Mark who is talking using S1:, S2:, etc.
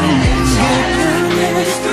S1: Get